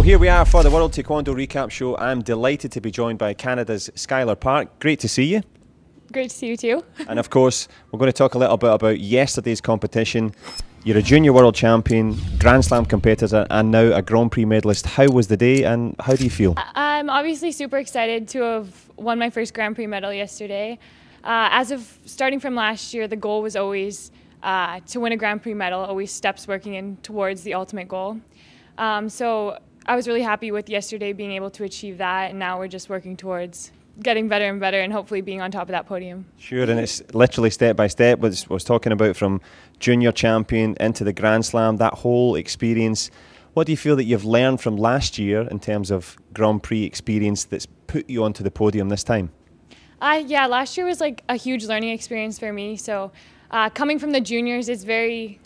Well, here we are for the World Taekwondo Recap Show. I'm delighted to be joined by Canada's Skylar Park. Great to see you. Great to see you too. and of course, we're going to talk a little bit about yesterday's competition. You're a junior world champion, Grand Slam competitor, and now a Grand Prix medalist. How was the day and how do you feel? I'm obviously super excited to have won my first Grand Prix medal yesterday. Uh, as of starting from last year, the goal was always uh, to win a Grand Prix medal, always steps working in towards the ultimate goal. Um, so I was really happy with yesterday being able to achieve that, and now we're just working towards getting better and better and hopefully being on top of that podium. Sure, and it's literally step by step. Was was talking about from junior champion into the Grand Slam, that whole experience. What do you feel that you've learned from last year in terms of Grand Prix experience that's put you onto the podium this time? Uh, yeah, last year was like a huge learning experience for me. So uh, coming from the juniors, it's very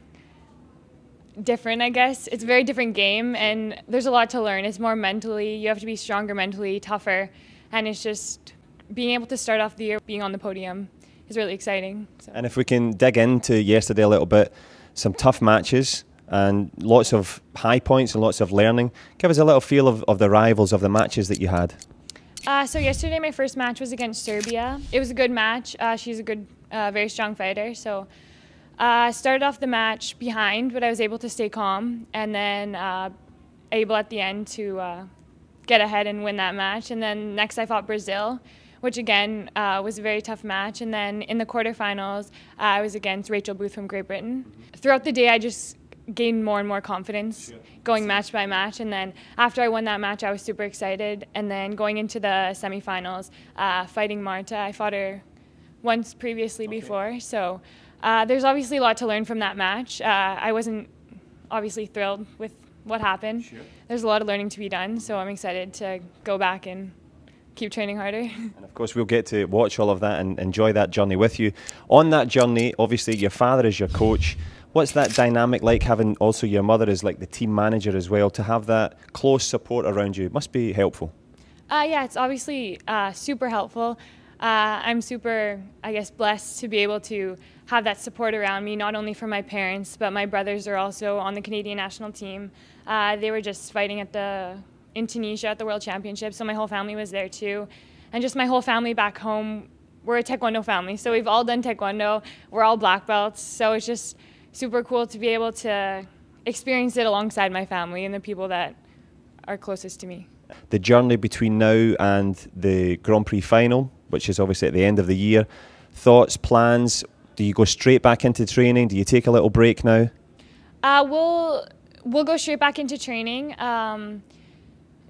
different, I guess. It's a very different game, and there's a lot to learn. It's more mentally, you have to be stronger mentally, tougher, and it's just being able to start off the year being on the podium is really exciting. So. And if we can dig into yesterday a little bit, some tough matches and lots of high points and lots of learning. Give us a little feel of, of the rivals of the matches that you had. Uh, so yesterday my first match was against Serbia. It was a good match. Uh, she's a good, uh, very strong fighter. So I uh, started off the match behind, but I was able to stay calm and then uh, able at the end to uh, get ahead and win that match. And then next I fought Brazil, which again uh, was a very tough match. And then in the quarterfinals, uh, I was against Rachel Booth from Great Britain. Throughout the day, I just gained more and more confidence going match by match. And then after I won that match, I was super excited. And then going into the semifinals, uh, fighting Marta, I fought her once previously okay. before. So uh, there's obviously a lot to learn from that match. Uh, I wasn't obviously thrilled with what happened. Sure. There's a lot of learning to be done, so I'm excited to go back and keep training harder. And of course, we'll get to watch all of that and enjoy that journey with you. On that journey, obviously, your father is your coach. What's that dynamic like having also your mother as like the team manager as well? To have that close support around you must be helpful. Uh, yeah, it's obviously uh, super helpful. Uh, I'm super, I guess, blessed to be able to have that support around me, not only from my parents, but my brothers are also on the Canadian national team. Uh, they were just fighting at the in Tunisia at the World Championships, so my whole family was there too, and just my whole family back home. We're a Taekwondo family, so we've all done Taekwondo. We're all black belts, so it's just super cool to be able to experience it alongside my family and the people that are closest to me. The journey between now and the Grand Prix final, which is obviously at the end of the year, thoughts, plans, do you go straight back into training? Do you take a little break now? Uh, we'll we'll go straight back into training. Um,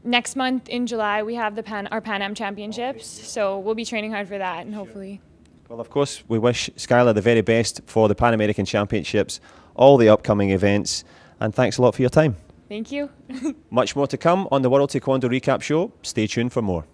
next month in July we have the Pan our Pan Am Championships, so we'll be training hard for that and hopefully. Well, of course, we wish Skylar the very best for the Pan American Championships, all the upcoming events, and thanks a lot for your time. Thank you. Much more to come on the World Taekwondo Recap Show. Stay tuned for more.